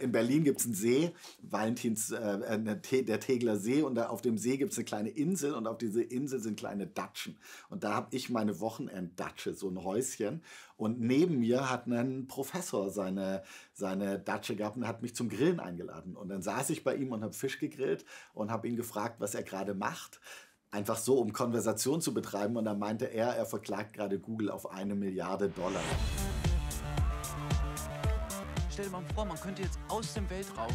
In Berlin gibt es einen See, Valentins, äh, der Tegler See, und auf dem See gibt es eine kleine Insel und auf dieser Insel sind kleine Datschen. Und da habe ich meine Wochenenddatsche, so ein Häuschen. Und neben mir hat ein Professor seine, seine Datsche gehabt und hat mich zum Grillen eingeladen. Und dann saß ich bei ihm und habe Fisch gegrillt und habe ihn gefragt, was er gerade macht einfach so, um Konversation zu betreiben. Und dann meinte er, er verklagt gerade Google auf eine Milliarde Dollar stell dir mal vor, man könnte jetzt aus dem Weltraum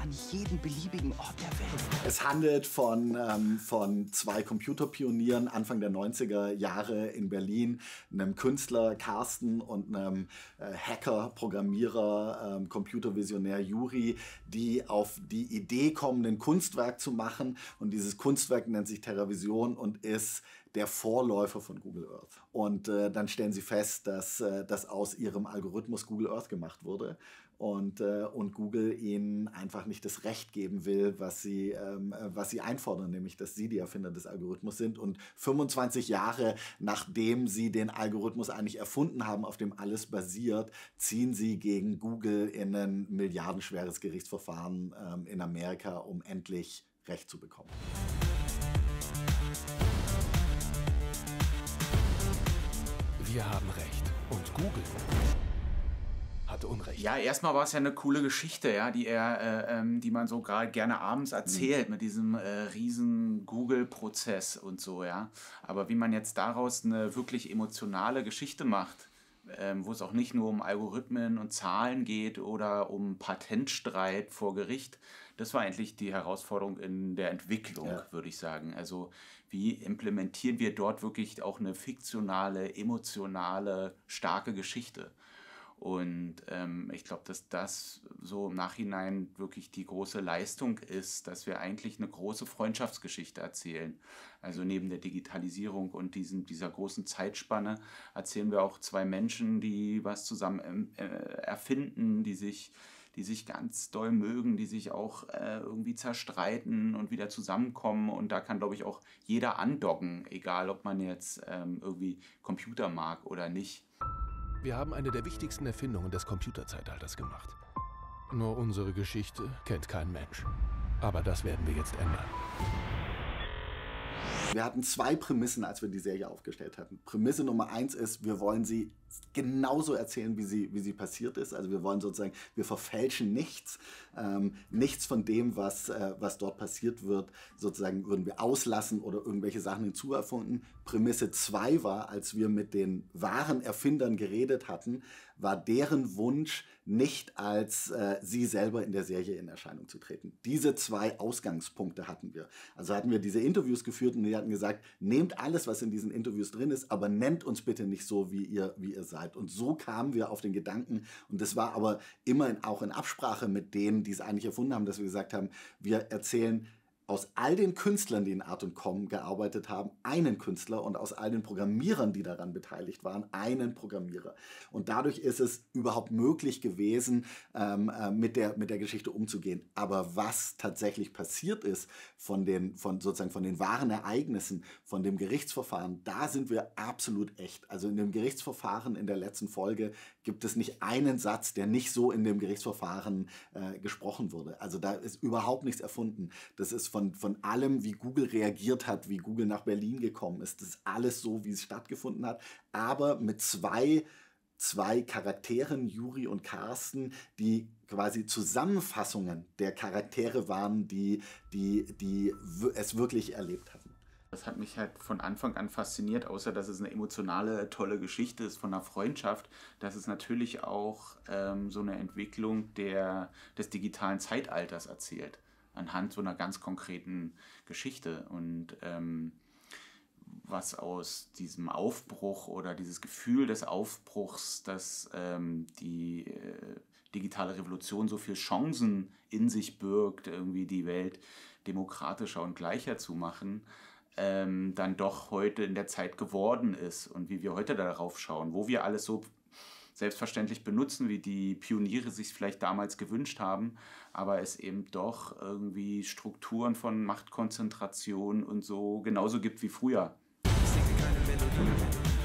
an jeden beliebigen Ort der Welt. Es handelt von, ähm, von zwei Computerpionieren Anfang der 90er Jahre in Berlin, einem Künstler Carsten und einem äh, Hacker, Programmierer, ähm, Computervisionär Juri, die auf die Idee kommen, ein Kunstwerk zu machen. Und dieses Kunstwerk nennt sich TerraVision und ist der Vorläufer von Google Earth. Und äh, dann stellen sie fest, dass äh, das aus ihrem Algorithmus Google Earth gemacht wurde und, äh, und Google ihnen einfach nicht das Recht geben will, was sie, ähm, äh, was sie einfordern, nämlich dass sie die Erfinder des Algorithmus sind. Und 25 Jahre nachdem sie den Algorithmus eigentlich erfunden haben, auf dem alles basiert, ziehen sie gegen Google in ein milliardenschweres Gerichtsverfahren ähm, in Amerika, um endlich Recht zu bekommen. Wir haben Recht. Und Google hatte Unrecht. Ja, erstmal war es ja eine coole Geschichte, ja, die er, äh, ähm, die man so gerade gerne abends erzählt mhm. mit diesem äh, riesen Google-Prozess und so, ja. Aber wie man jetzt daraus eine wirklich emotionale Geschichte macht, ähm, wo es auch nicht nur um Algorithmen und Zahlen geht oder um Patentstreit vor Gericht. Das war eigentlich die Herausforderung in der Entwicklung, ja. würde ich sagen. Also wie implementieren wir dort wirklich auch eine fiktionale, emotionale, starke Geschichte? Und ähm, ich glaube, dass das so im Nachhinein wirklich die große Leistung ist, dass wir eigentlich eine große Freundschaftsgeschichte erzählen. Also neben der Digitalisierung und diesen, dieser großen Zeitspanne erzählen wir auch zwei Menschen, die was zusammen ähm, äh, erfinden, die sich die sich ganz doll mögen, die sich auch äh, irgendwie zerstreiten und wieder zusammenkommen. Und da kann, glaube ich, auch jeder andocken, egal ob man jetzt ähm, irgendwie Computer mag oder nicht. Wir haben eine der wichtigsten Erfindungen des Computerzeitalters gemacht. Nur unsere Geschichte kennt kein Mensch. Aber das werden wir jetzt ändern. Wir hatten zwei Prämissen, als wir die Serie aufgestellt hatten. Prämisse Nummer eins ist, wir wollen sie genauso erzählen, wie sie, wie sie passiert ist. Also wir wollen sozusagen, wir verfälschen nichts. Ähm, nichts von dem, was, äh, was dort passiert wird, sozusagen würden wir auslassen oder irgendwelche Sachen hinzuerfunden. Prämisse zwei war, als wir mit den wahren Erfindern geredet hatten, war deren Wunsch, nicht als äh, sie selber in der Serie in Erscheinung zu treten. Diese zwei Ausgangspunkte hatten wir. Also hatten wir diese Interviews geführt und die hatten gesagt, nehmt alles, was in diesen Interviews drin ist, aber nennt uns bitte nicht so, wie ihr, wie ihr seid. Und so kamen wir auf den Gedanken, und das war aber immer auch in Absprache mit denen, die es eigentlich erfunden haben, dass wir gesagt haben, wir erzählen aus all den Künstlern, die in Art und Com gearbeitet haben, einen Künstler und aus all den Programmierern, die daran beteiligt waren, einen Programmierer. Und dadurch ist es überhaupt möglich gewesen, ähm, äh, mit, der, mit der Geschichte umzugehen. Aber was tatsächlich passiert ist von den, von sozusagen von den wahren Ereignissen, von dem Gerichtsverfahren, da sind wir absolut echt. Also in dem Gerichtsverfahren in der letzten Folge gibt es nicht einen Satz, der nicht so in dem Gerichtsverfahren äh, gesprochen wurde. Also da ist überhaupt nichts erfunden. Das ist von von, von allem, wie Google reagiert hat, wie Google nach Berlin gekommen ist. Das ist alles so, wie es stattgefunden hat, aber mit zwei zwei Charakteren, Juri und Carsten, die quasi Zusammenfassungen der Charaktere waren, die, die, die es wirklich erlebt hatten. Das hat mich halt von Anfang an fasziniert, außer dass es eine emotionale, tolle Geschichte ist von einer Freundschaft, dass es natürlich auch ähm, so eine Entwicklung der, des digitalen Zeitalters erzählt anhand so einer ganz konkreten Geschichte. Und ähm, was aus diesem Aufbruch oder dieses Gefühl des Aufbruchs, dass ähm, die äh, digitale Revolution so viele Chancen in sich birgt, irgendwie die Welt demokratischer und gleicher zu machen, ähm, dann doch heute in der Zeit geworden ist und wie wir heute darauf schauen, wo wir alles so selbstverständlich benutzen, wie die Pioniere sich vielleicht damals gewünscht haben, aber es eben doch irgendwie Strukturen von Machtkonzentration und so genauso gibt wie früher. Ich singe keine Melodie.